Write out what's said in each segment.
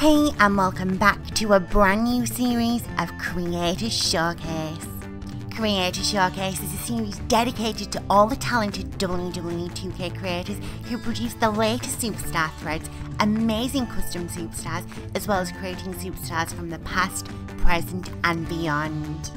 Hey, and welcome back to a brand new series of Creator Showcase. Creator Showcase is a series dedicated to all the talented WWE 2K creators who produce the latest superstar threads, amazing custom superstars, as well as creating superstars from the past, present, and beyond.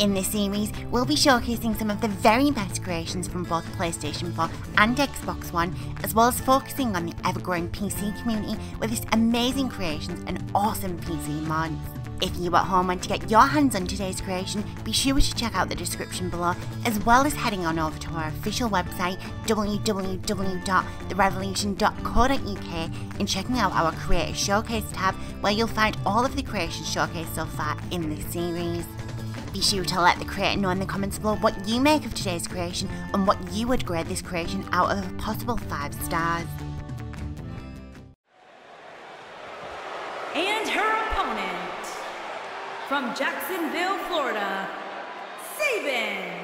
In this series, we'll be showcasing some of the very best creations from both PlayStation 4 and Xbox One, as well as focusing on the ever-growing PC community with its amazing creations and awesome PC mods. If you at home want to get your hands on today's creation, be sure to check out the description below, as well as heading on over to our official website www.therevelleution.co.uk and checking out our Creator Showcase tab, where you'll find all of the creations showcased so far in this series. Be sure to let the creator know in the comments below what you make of today's creation and what you would grade this creation out of a possible 5 stars. And her opponent, from Jacksonville, Florida, Sable.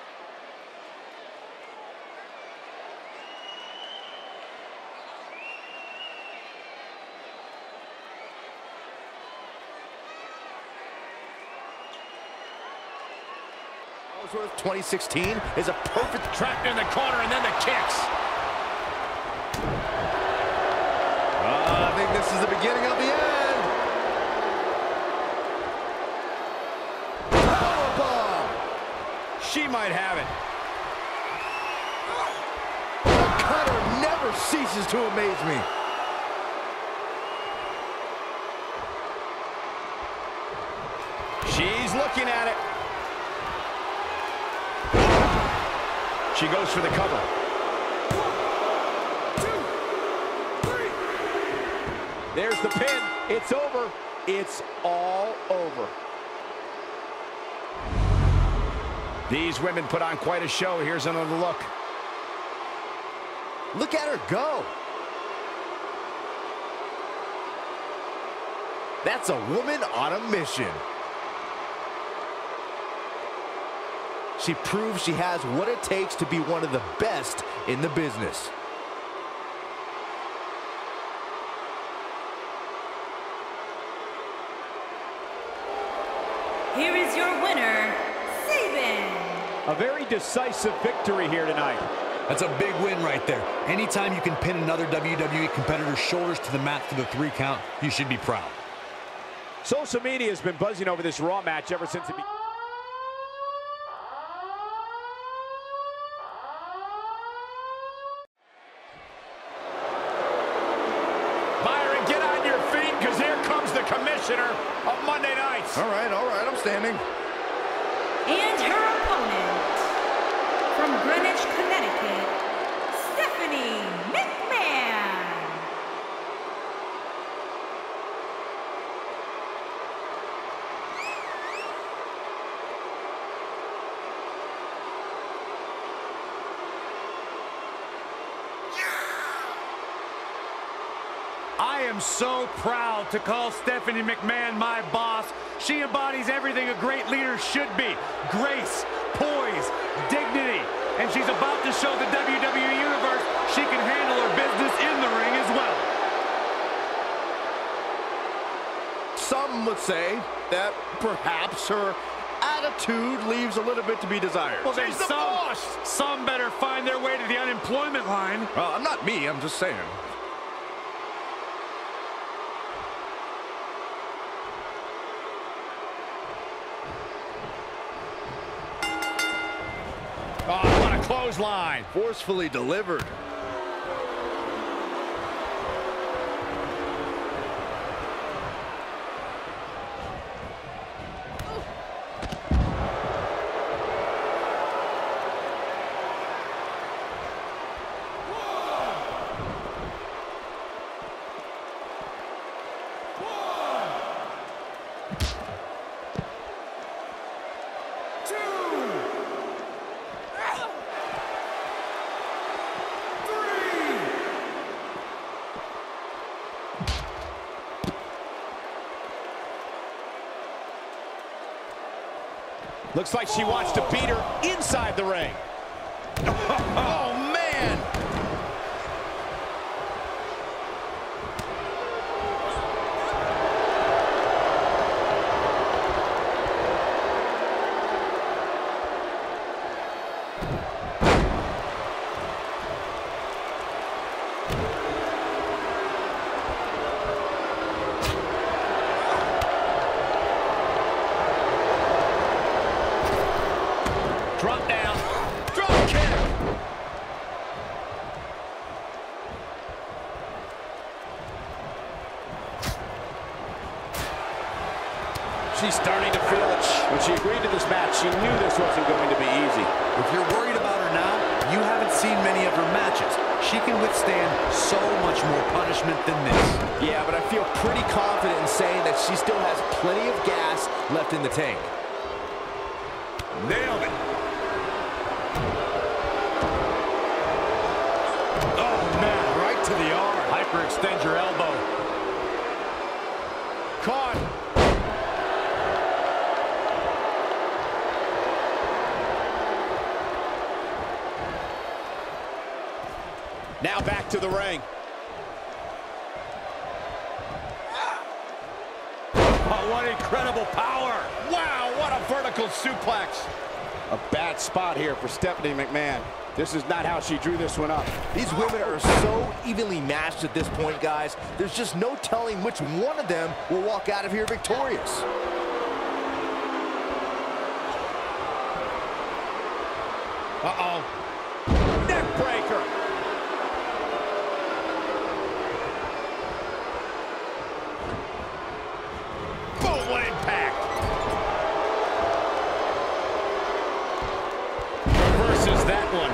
Ellsworth 2016 is a perfect trapped in the corner and then the kicks. Uh, I think this is the beginning of the end. Powerbomb. She might have it. Cutter never ceases to amaze me. She's looking at it. She goes for the cover. One, two, three. There's the pin. It's over. It's all over. These women put on quite a show. Here's another look. Look at her go. That's a woman on a mission. She proves she has what it takes to be one of the best in the business. Here is your winner, Sable. A very decisive victory here tonight. That's a big win right there. Anytime you can pin another WWE competitor's shoulders to the mat for the three count, you should be proud. Social media has been buzzing over this Raw match ever since it began. Byron, get on your feet because here comes the commissioner of Monday nights. All right, all right, I'm standing. And her opponent, from Greenwich, Connecticut, Stephanie McMahon. I am so proud to call Stephanie McMahon my boss. She embodies everything a great leader should be. Grace, poise, dignity. And she's about to show the WWE Universe she can handle her business in the ring as well. Some would say that perhaps her attitude leaves a little bit to be desired. Well, then She's the some, boss. some better find their way to the unemployment line. Well, I'm not me, I'm just saying. Oh, what a clothesline. Forcefully delivered. Looks like she wants to beat her inside the ring. She's starting to feel it. When she agreed to this match, she knew this wasn't going to be easy. If you're worried about her now, you haven't seen many of her matches. She can withstand so much more punishment than this. Yeah, but I feel pretty confident in saying that she still has plenty of gas left in the tank. Nailed it. Oh, man, right to the arm. Hyperextend your elbow. Caught. Now back to the ring. Oh, what incredible power. Wow, what a vertical suplex. A bad spot here for Stephanie McMahon. This is not how she drew this one up. These women are so evenly matched at this point, guys. There's just no telling which one of them will walk out of here victorious. Uh-oh. Reverses that one.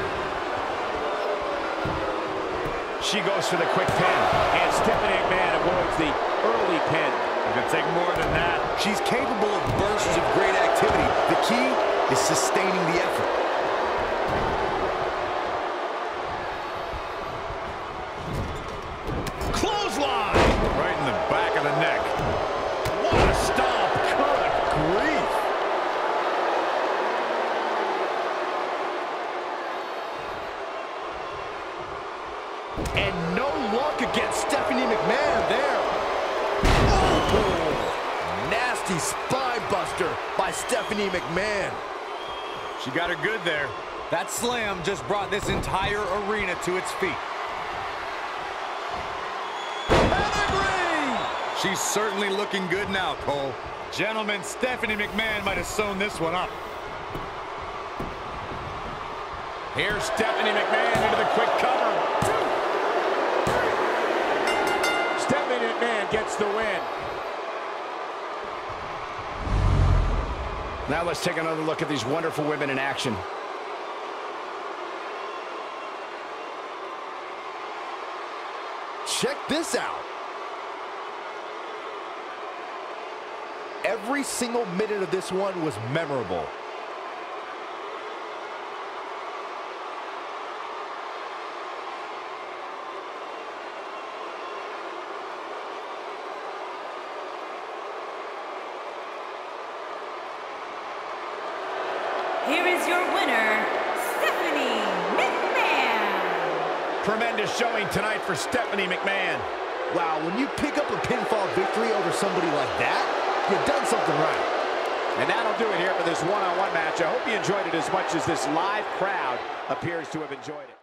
She goes for the quick pin. And Stephanie McMahon avoids the early pin. It could take more than that. She's capable of bursts of great activity. The key is sustaining the effort. No luck against Stephanie McMahon there. Oh, nasty spine buster by Stephanie McMahon. She got her good there. That slam just brought this entire arena to its feet. She's certainly looking good now, Cole. Gentlemen, Stephanie McMahon might have sewn this one up. Here's Stephanie McMahon into the quick cover. McMahon gets the win. Now let's take another look at these wonderful women in action. Check this out. Every single minute of this one was memorable. Your winner, Stephanie McMahon. Tremendous showing tonight for Stephanie McMahon. Wow, when you pick up a pinfall victory over somebody like that, you've done something right. And that'll do it here for this one-on-one match. I hope you enjoyed it as much as this live crowd appears to have enjoyed it.